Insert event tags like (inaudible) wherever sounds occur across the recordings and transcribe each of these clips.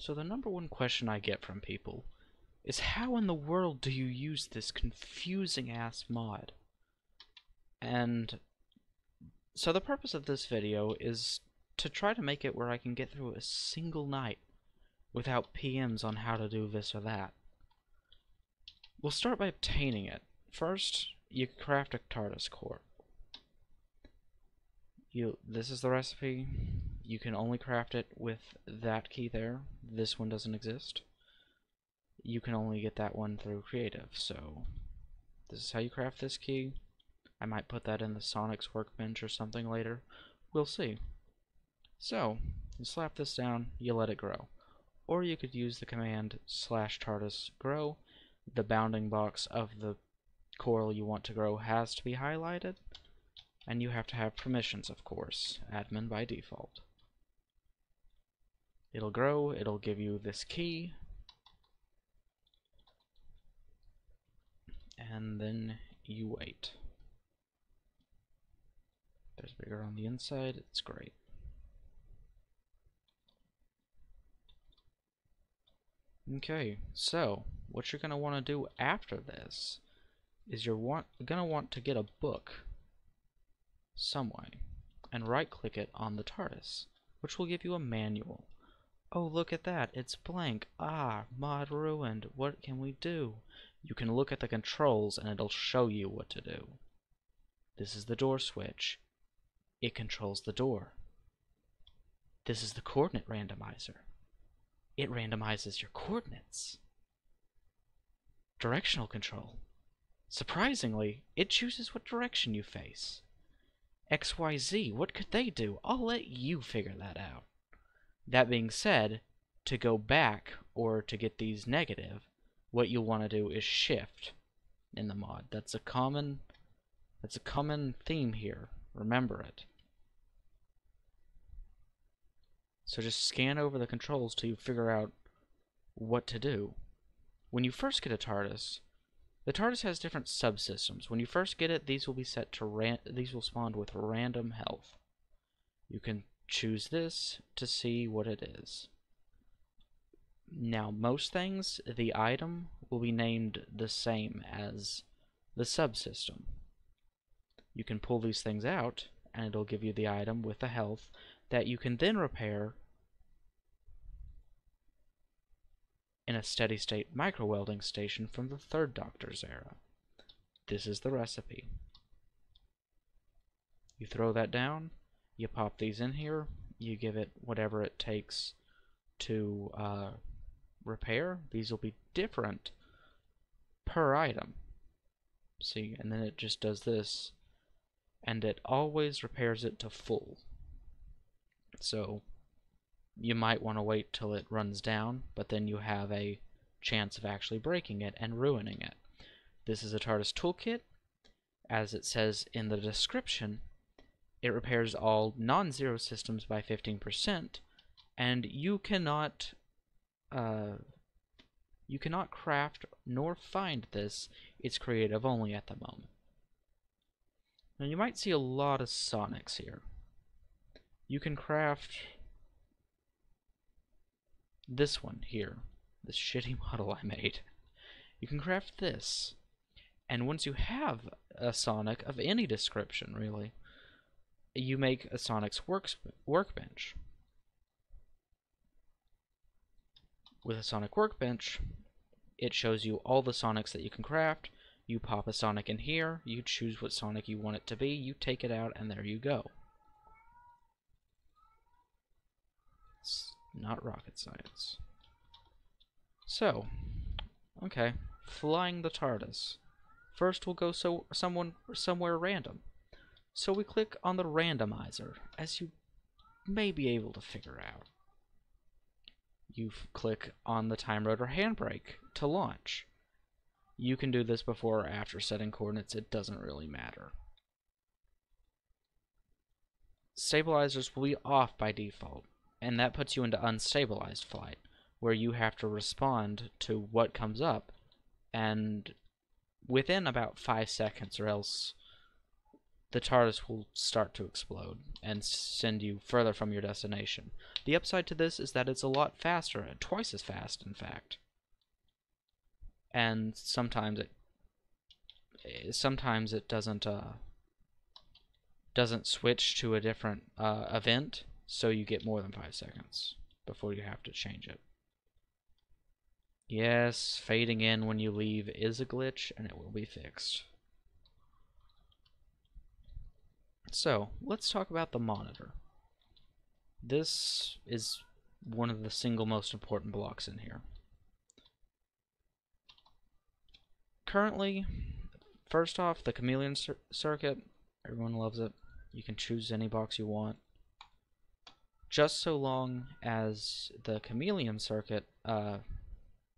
So the number one question I get from people is how in the world do you use this confusing ass mod? And so the purpose of this video is to try to make it where I can get through a single night without PMs on how to do this or that. We'll start by obtaining it. First, you craft a TARDIS core. You, this is the recipe. You can only craft it with that key there. This one doesn't exist. You can only get that one through creative, so this is how you craft this key. I might put that in the Sonic's workbench or something later. We'll see. So, you slap this down, you let it grow. Or you could use the command slash TARDIS grow. The bounding box of the coral you want to grow has to be highlighted. And you have to have permissions, of course. Admin by default. It'll grow, it'll give you this key. And then you wait. There's bigger on the inside, it's great. Okay, so what you're going to want to do after this is you're want, going to want to get a book some way and right click it on the TARDIS, which will give you a manual. Oh, look at that, it's blank. Ah, mod ruined. What can we do? You can look at the controls and it'll show you what to do. This is the door switch. It controls the door. This is the coordinate randomizer. It randomizes your coordinates. Directional control. Surprisingly, it chooses what direction you face. XYZ, what could they do? I'll let you figure that out. That being said, to go back or to get these negative, what you'll want to do is shift in the mod. That's a common that's a common theme here. Remember it. So just scan over the controls till you figure out what to do. When you first get a TARDIS, the TARDIS has different subsystems. When you first get it, these will be set to ran these will spawn with random health. You can choose this to see what it is. Now, most things, the item will be named the same as the subsystem. You can pull these things out, and it'll give you the item with the health that you can then repair in a steady state micro welding station from the third Doctor's era. This is the recipe. You throw that down, you pop these in here, you give it whatever it takes to uh, repair. These will be different per item. See, and then it just does this, and it always repairs it to full. So you might want to wait till it runs down, but then you have a chance of actually breaking it and ruining it. This is a TARDIS toolkit. As it says in the description, it repairs all non-zero systems by 15%, and you cannot uh, you cannot craft nor find this. It's creative only at the moment. Now you might see a lot of Sonics here. You can craft this one here, this shitty (laughs) model I made. You can craft this. And once you have a Sonic of any description, really, you make a Sonic's works workbench. With a Sonic workbench, it shows you all the Sonics that you can craft. You pop a Sonic in here, you choose what Sonic you want it to be, you take it out, and there you go. It's not rocket science. So, okay, flying the TARDIS. First we'll go so someone somewhere random. So we click on the randomizer, as you may be able to figure out. You click on the time rotor handbrake to launch. You can do this before or after setting coordinates, it doesn't really matter. Stabilizers will be off by default and that puts you into unstabilized flight, where you have to respond to what comes up, and within about five seconds, or else the TARDIS will start to explode and send you further from your destination. The upside to this is that it's a lot faster, twice as fast, in fact. And sometimes it eh, sometimes it doesn't uh, doesn't switch to a different uh, event, so you get more than five seconds before you have to change it. Yes, fading in when you leave is a glitch, and it will be fixed. So, let's talk about the monitor. This is one of the single most important blocks in here. Currently, first off, the chameleon cir circuit, everyone loves it. You can choose any box you want. Just so long as the chameleon circuit uh,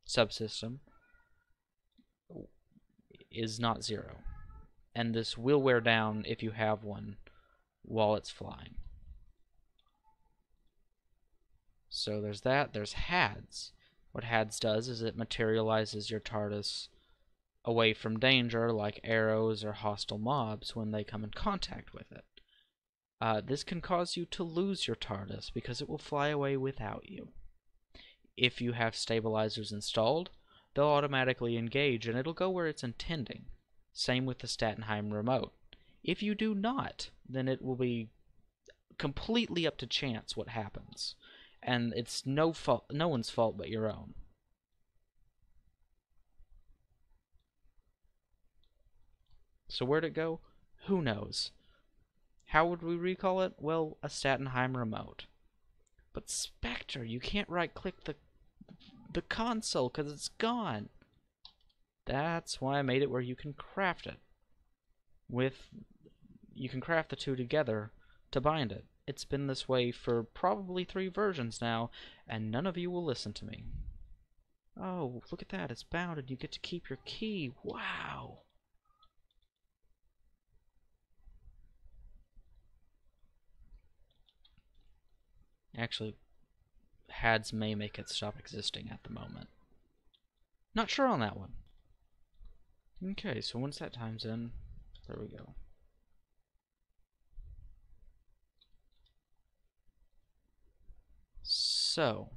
subsystem is not zero. And this will wear down if you have one while it's flying. So there's that. There's HADS. What HADS does is it materializes your TARDIS away from danger like arrows or hostile mobs when they come in contact with it. Uh, this can cause you to lose your TARDIS because it will fly away without you. If you have stabilizers installed, they'll automatically engage and it'll go where it's intending. Same with the Stattenheim remote. If you do not, then it will be completely up to chance what happens. And it's no fault no one's fault but your own. So where'd it go? Who knows? How would we recall it? Well, a Stattenheim remote. But Spectre, you can't right-click the the console because it's gone. That's why I made it where you can craft it. With you can craft the two together to bind it. It's been this way for probably three versions now, and none of you will listen to me. Oh, look at that, it's bound and you get to keep your key. Wow! Actually, HADS may make it stop existing at the moment. Not sure on that one. Okay, so once that time's in, there we go. So,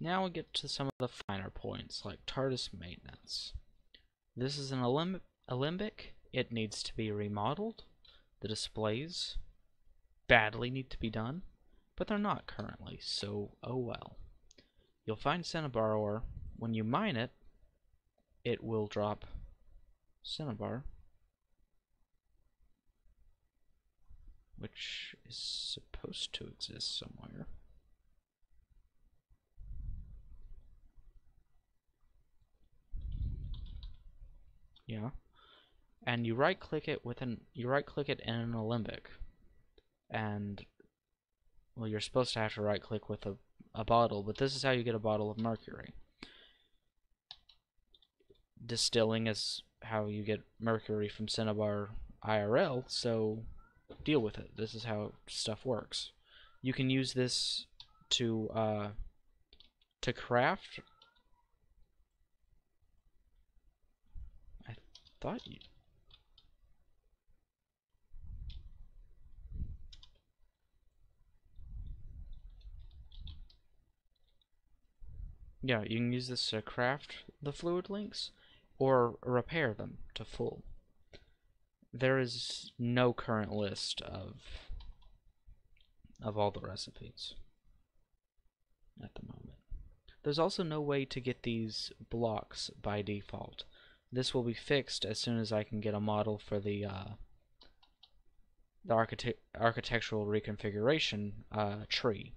now we get to some of the finer points, like TARDIS maintenance. This is an alembic. It needs to be remodeled. The displays badly need to be done, but they're not currently, so oh well. You'll find cinnabar ore. When you mine it, it will drop cinnabar, which is supposed to exist somewhere. Yeah. And you right click it with an you right click it in an alembic and well you're supposed to have to right click with a, a bottle but this is how you get a bottle of mercury distilling is how you get mercury from cinnabar IRL so deal with it. This is how stuff works. You can use this to uh, to craft. I thought you Yeah, you can use this to craft the fluid links or repair them to full. There is no current list of of all the recipes at the moment. There's also no way to get these blocks by default. This will be fixed as soon as I can get a model for the uh, the architect architectural reconfiguration uh, tree.